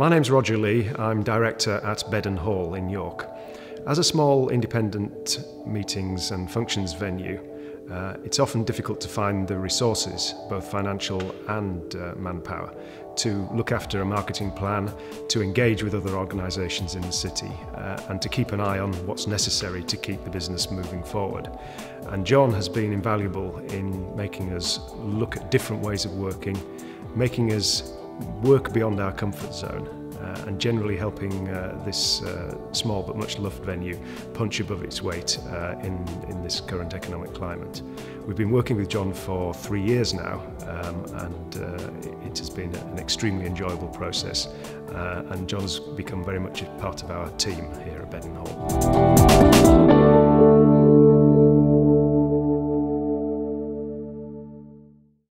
My name's Roger Lee. I'm director at Bedern Hall in York. As a small independent meetings and functions venue, uh, it's often difficult to find the resources, both financial and uh, manpower, to look after a marketing plan, to engage with other organisations in the city, uh, and to keep an eye on what's necessary to keep the business moving forward. And John has been invaluable in making us look at different ways of working, making us work beyond our comfort zone uh, and generally helping uh, this uh, small but much loved venue punch above its weight uh, in, in this current economic climate. We've been working with John for three years now um, and uh, it has been an extremely enjoyable process uh, and John's become very much a part of our team here at Bedding Hall.